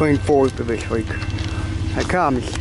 24th of this week. I promise.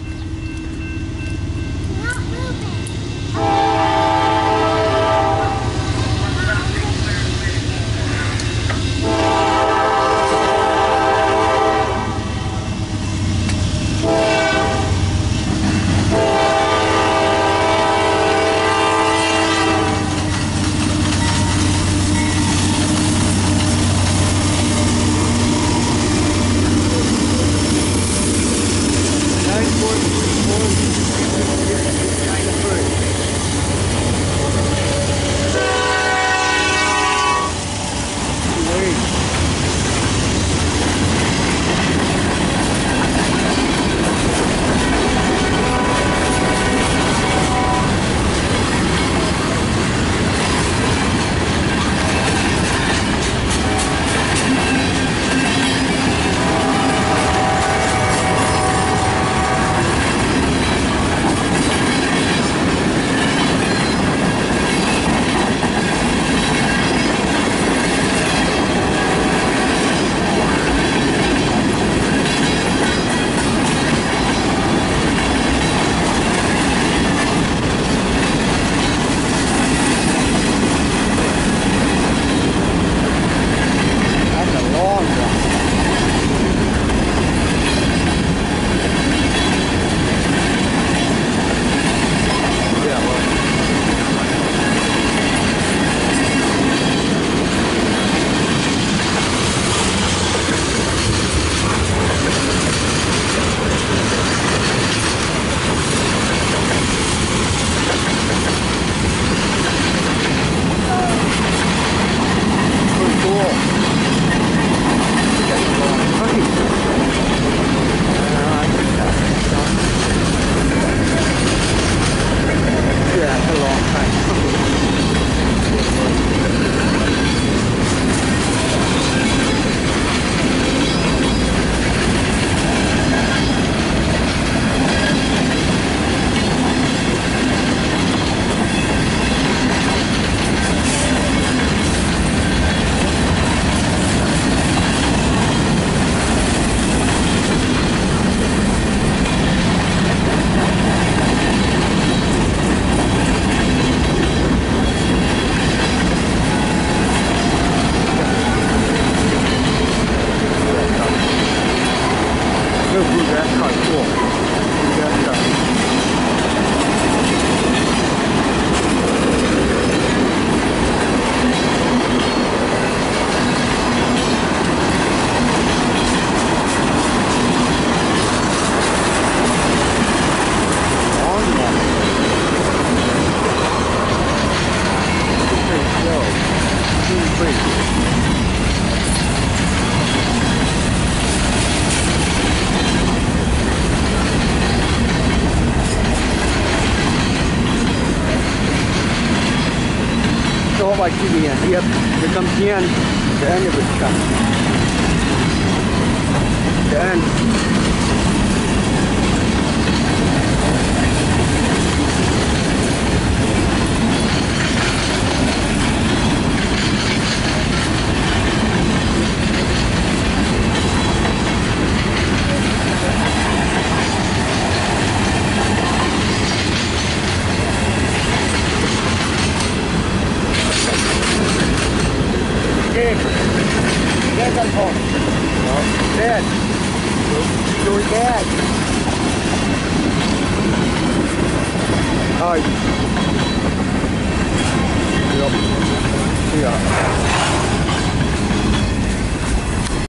应该是错，应该。Like to the end. Yep, here comes the end. The end of its cut. The end. Oh, Well, dead. You're dead. Hi. Yep. Yeah.